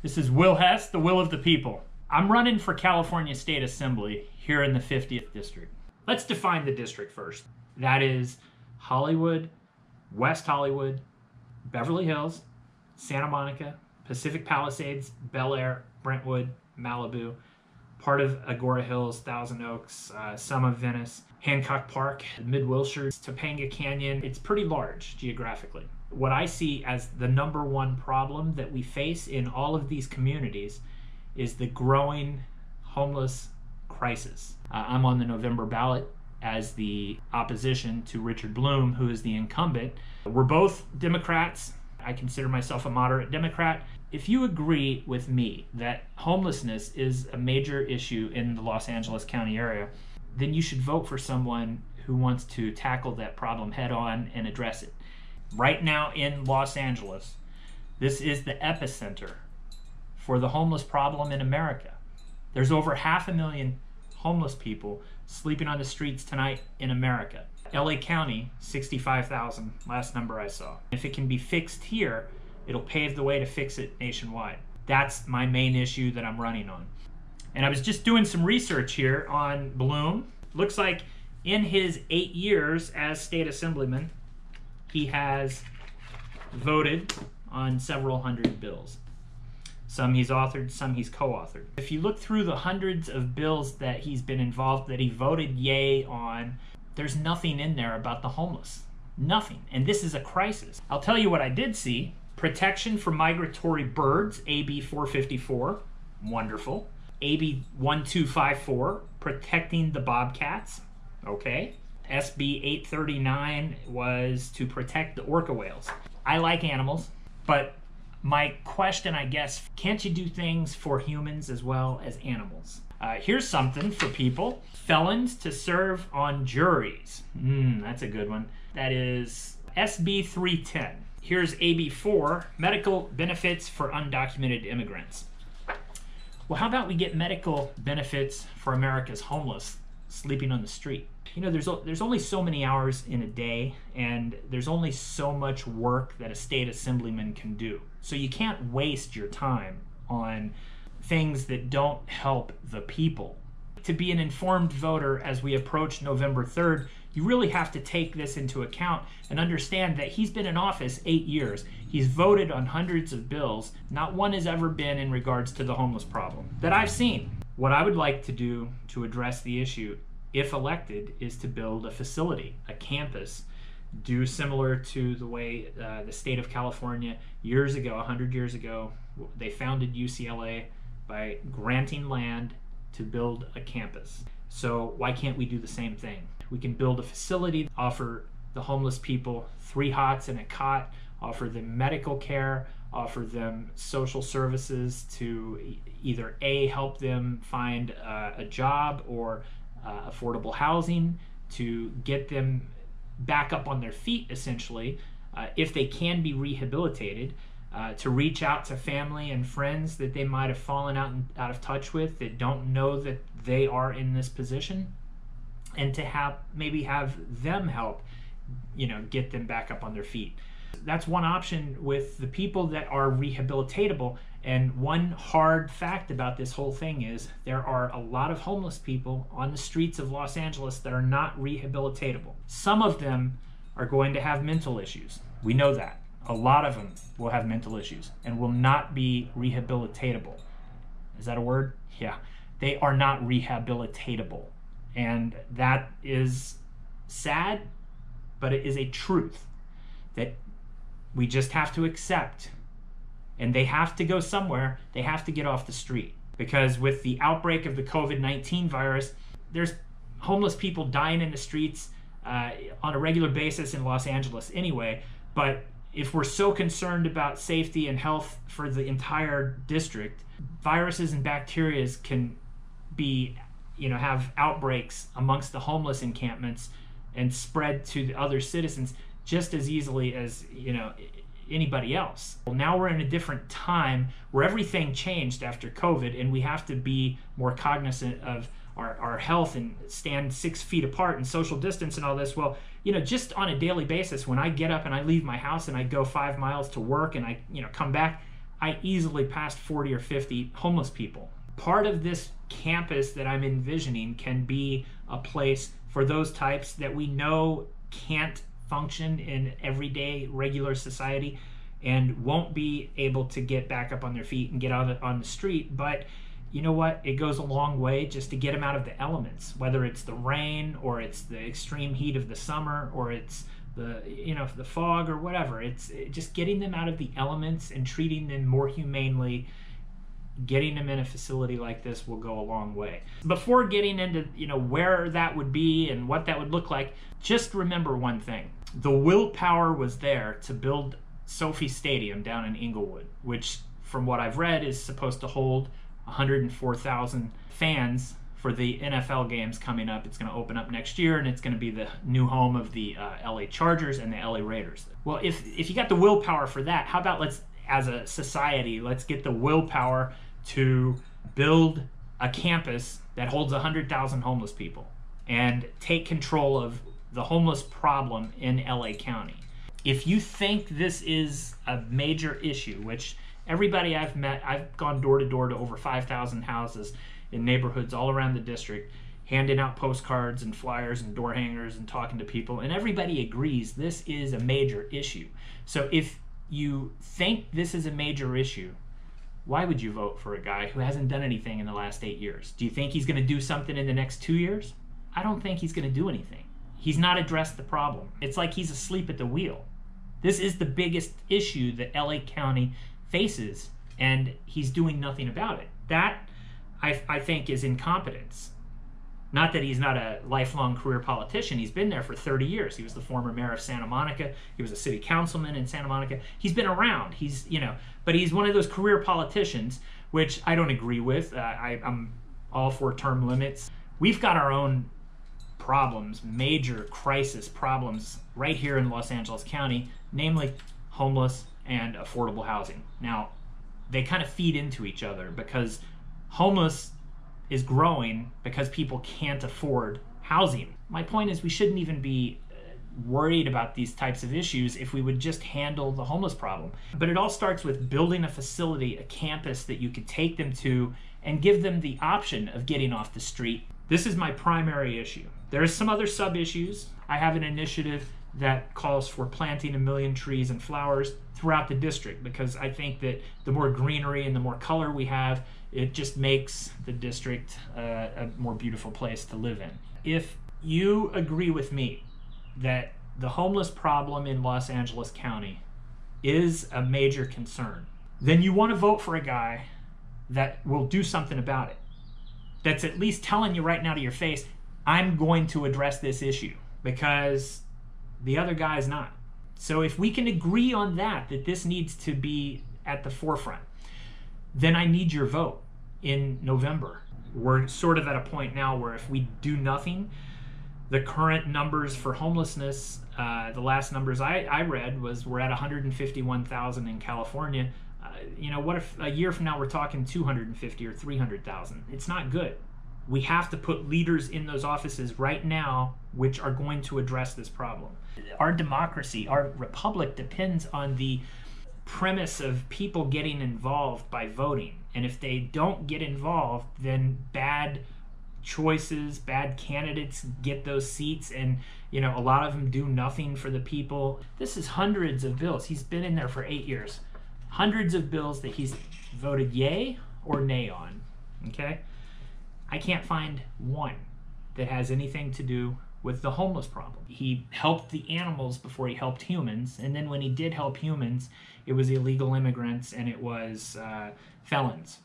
This is Will Hess, the will of the people. I'm running for California State Assembly here in the 50th District. Let's define the district first. That is Hollywood, West Hollywood, Beverly Hills, Santa Monica, Pacific Palisades, Bel Air, Brentwood, Malibu, part of Agoura Hills, Thousand Oaks, uh, some of Venice, Hancock Park, Mid Wilshire, Topanga Canyon. It's pretty large geographically. What I see as the number one problem that we face in all of these communities is the growing homeless crisis. Uh, I'm on the November ballot as the opposition to Richard Bloom, who is the incumbent. We're both Democrats. I consider myself a moderate Democrat. If you agree with me that homelessness is a major issue in the Los Angeles County area, then you should vote for someone who wants to tackle that problem head on and address it. Right now in Los Angeles, this is the epicenter for the homeless problem in America. There's over half a million homeless people sleeping on the streets tonight in America. LA County, 65,000, last number I saw. If it can be fixed here, it'll pave the way to fix it nationwide. That's my main issue that I'm running on. And I was just doing some research here on Bloom. Looks like in his eight years as state assemblyman, he has voted on several hundred bills. Some he's authored, some he's co authored. If you look through the hundreds of bills that he's been involved, that he voted yay on, there's nothing in there about the homeless. Nothing. And this is a crisis. I'll tell you what I did see protection for migratory birds, AB 454. Wonderful. AB 1254, protecting the bobcats. Okay. SB 839 was to protect the orca whales. I like animals, but my question, I guess, can't you do things for humans as well as animals? Uh, here's something for people felons to serve on juries. Mm, that's a good one. That is SB 310. Here's AB 4 medical benefits for undocumented immigrants. Well, how about we get medical benefits for America's homeless sleeping on the street? You know, there's there's only so many hours in a day, and there's only so much work that a state assemblyman can do. So you can't waste your time on things that don't help the people. To be an informed voter as we approach November 3rd, you really have to take this into account and understand that he's been in office eight years. He's voted on hundreds of bills. Not one has ever been in regards to the homeless problem that I've seen. What I would like to do to address the issue, if elected, is to build a facility, a campus do similar to the way uh, the state of California years ago, 100 years ago, they founded UCLA by granting land to build a campus. So, why can't we do the same thing? We can build a facility, offer the homeless people three hots and a cot, offer them medical care, offer them social services to either A, help them find uh, a job or uh, affordable housing, to get them back up on their feet essentially uh, if they can be rehabilitated uh, to reach out to family and friends that they might have fallen out out of touch with that don't know that they are in this position and to have maybe have them help you know get them back up on their feet that's one option with the people that are rehabilitatable and one hard fact about this whole thing is there are a lot of homeless people on the streets of Los Angeles that are not rehabilitatable. Some of them are going to have mental issues. We know that. A lot of them will have mental issues and will not be rehabilitatable. Is that a word? Yeah. They are not rehabilitatable. And that is sad, but it is a truth that we just have to accept and they have to go somewhere. They have to get off the street because with the outbreak of the COVID 19 virus, there's homeless people dying in the streets uh, on a regular basis in Los Angeles anyway. But if we're so concerned about safety and health for the entire district, viruses and bacteria can be, you know, have outbreaks amongst the homeless encampments and spread to the other citizens just as easily as, you know, anybody else. Well, now we're in a different time where everything changed after COVID, and we have to be more cognizant of our, our health and stand six feet apart and social distance and all this. Well, you know, just on a daily basis, when I get up and I leave my house and I go five miles to work and I, you know, come back, I easily passed 40 or 50 homeless people. Part of this campus that I'm envisioning can be a place for those types that we know can't function in everyday regular society and won't be able to get back up on their feet and get out on the street. But you know what? It goes a long way just to get them out of the elements whether it's the rain or it's the extreme heat of the summer or it's the you know the fog or whatever. It's eh, just getting them out of the elements and treating them more humanely. Getting them in a facility like this will go a long way. Before getting into you know where that would be and what that would look like just remember one thing the willpower was there to build SoFi stadium down in inglewood which from what i've read is supposed to hold 104000 fans for the NFL games coming up. It's going to open up next year, and it's going to be the new home of the uh, LA Chargers and the LA Raiders. Well, if if you got the willpower for that, how about let's as a society let's get the willpower to build a campus that holds 100,000 homeless people and take control of the homeless problem in LA County. If you think this is a major issue, which everybody I've met, I've gone door to door to over 5,000 houses in neighborhoods all around the district, handing out postcards and flyers and door hangers and talking to people, and everybody agrees this is a major issue. So if you think this is a major issue, why would you vote for a guy who hasn't done anything in the last eight years? Do you think he's going to do something in the next two years? I don't think he's going to do anything. He's not addressed the problem. It's like he's asleep at the wheel. This is the biggest issue that LA County faces, and he's doing nothing about it. That I, I think is incompetence. Not that he's not a lifelong career politician. He's been there for 30 years. He was the former mayor of Santa Monica. He was a city councilman in Santa Monica. He's been around. He's, you know, but he's one of those career politicians, which I don't agree with. Uh, I, I'm all for term limits. We've got our own problems, major crisis problems right here in Los Angeles County, namely homeless and affordable housing. Now, they kind of feed into each other because homeless is growing because people can't afford housing. My point is, we shouldn't even be uh, worried about these types of issues if we would just handle the homeless problem. But it all starts with building a facility, a campus that you could take them to and give them the option of getting off the street. This is my primary issue. There are some other sub issues. I have an initiative that calls for planting a million trees and flowers throughout the district because I think that the more greenery and the more color we have, it just makes the district uh, a more beautiful place to live in. If you agree with me that the homeless problem in Los Angeles County is a major concern, then you want to vote for a guy that will do something about it. That's at least telling you right now to your face, I'm going to address this issue because the other guy is not. So if we can agree on that, that this needs to be at the forefront, then I need your vote in November. We're sort of at a point now where if we do nothing, the current numbers for homelessness, uh, the last numbers I, I read was we're at 151,000 in California. Uh, you know, what if a year from now we're talking 250 or 300,000? It's not good. We have to put leaders in those offices right now which are going to address this problem. Our democracy, our republic depends on the premise of people getting involved by voting. And if they don't get involved, then bad choices, bad candidates get those seats and you know a lot of them do nothing for the people. This is hundreds of bills. He's been in there for 8 years. Hundreds of bills that he's voted yay or nay on. Okay? I can't find one that has anything to do with the homeless problem. He helped the animals before he helped humans, and then when he did help humans, it was illegal immigrants and it was uh, felons.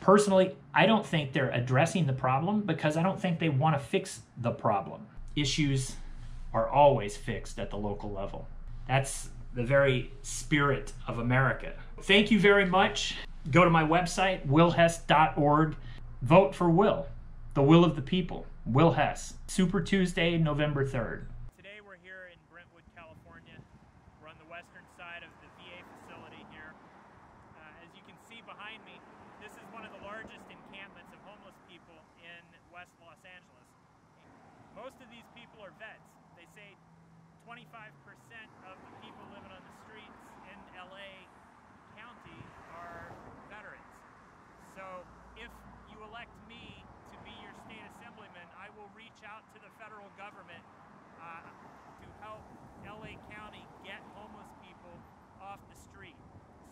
Personally, I don't think they're addressing the problem because I don't think they want to fix the problem. Issues are always fixed at the local level. That's the very spirit of America. Thank you very much. Go to my website, willhess.org. Vote for Will, the will of the people. Will Hess. Super Tuesday, November 3rd. Today we're here in Brentwood, California. We're on the western side of the VA facility here. Uh, as you can see behind me, this is one of the largest encampments of homeless people in West Los Angeles. Most of these people are vets. They say 25% of the people living on the streets in LA County are veterans. So if you elect me to be your state assemblyman, I will reach out to the federal government uh, to help LA County get homeless people off the street.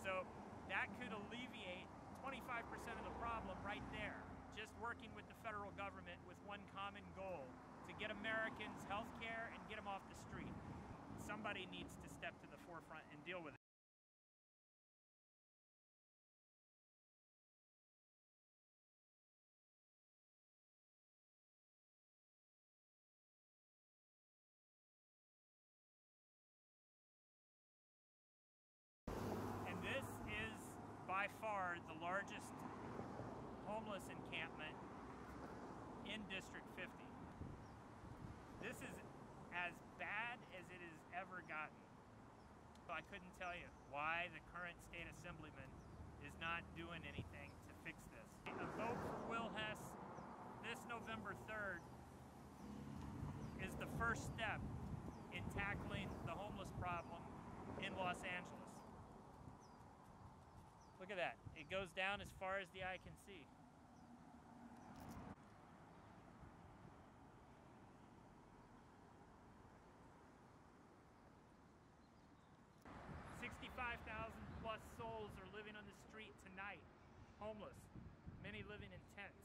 So that could alleviate 25% of the problem right there. Just working with the federal government with one common goal to get Americans health care and get them off the street. Somebody needs to step to the forefront and deal with it. By far the largest homeless encampment in District 50. This is as bad as it has ever gotten. I couldn't tell you why the current state assemblyman is not doing anything to fix this. A vote for Will Hess this November 3rd is the first step in tackling the homeless problem in Los Angeles. Look at that. It goes down as far as the eye can see. Sixty-five thousand plus souls are living on the street tonight, homeless. Many living in tents,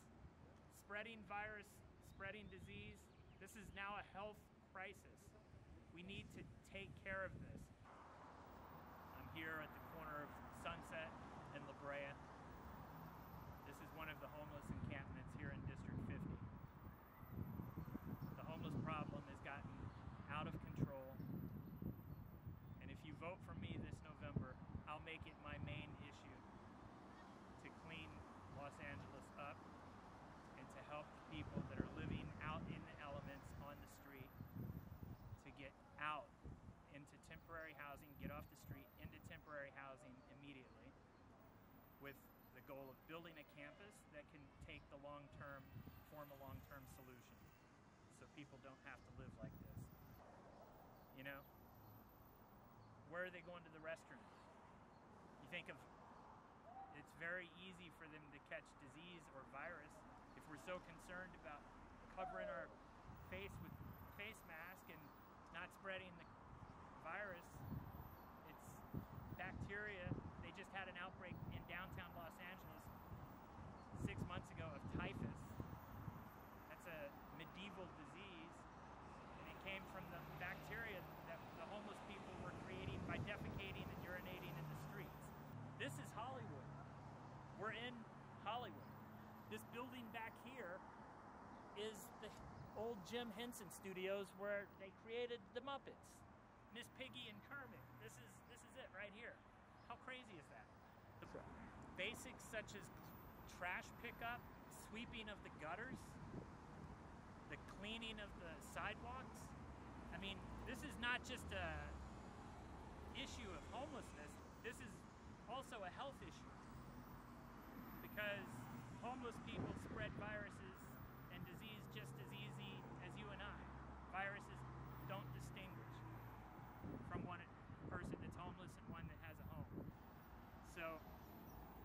spreading virus, spreading disease. This is now a health crisis. We need to take care of this. I'm here at the corner of Sunset and La Brea. This is one of the homeless encampments here in District 50. The homeless problem has gotten out of control. And if you vote for me this November, I'll make it my main issue to clean Los Angeles up and to help the people that are living out in the elements on the street to get out into temporary housing, get off the street into temporary housing immediately with the goal of building a campus that can take the long-term, form a long-term solution so people don't have to live like this. You know? Where are they going to the restroom? You think of, it's very easy for them to catch disease or virus if we're so concerned about covering our face with face mask and not spreading the virus. It's bacteria. They just had an outbreak in downtown Los Angeles six months ago of typhus. That's a medieval disease, and it came from the bacteria that the homeless people were creating by defecating and urinating in the streets. This is Hollywood. We're in Hollywood. This building back here is the old Jim Henson Studios where they created the Muppets. Miss Piggy and Kermit. This is this is it right here. How crazy is that? The basics such as trash pickup, sweeping of the gutters, the cleaning of the sidewalks. I mean, this is not just a issue of homelessness. This is also a health issue because homeless people spread viruses and disease just as easy as you and I. Viruses don't distinguish from one person that's homeless and one that has a home. So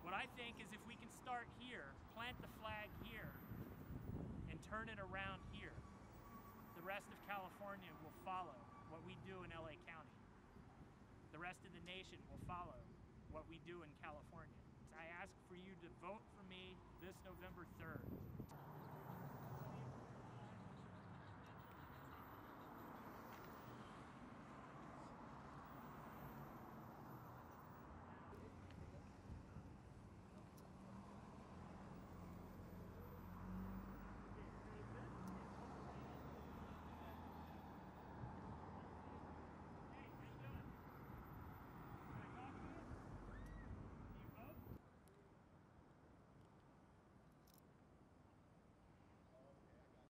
what I think is if we can start here, plant the flag here, and turn it around here, the rest of California will follow what we do in LA County. The rest of the nation will follow what we do in California. I ask for you to vote for me this November 3rd.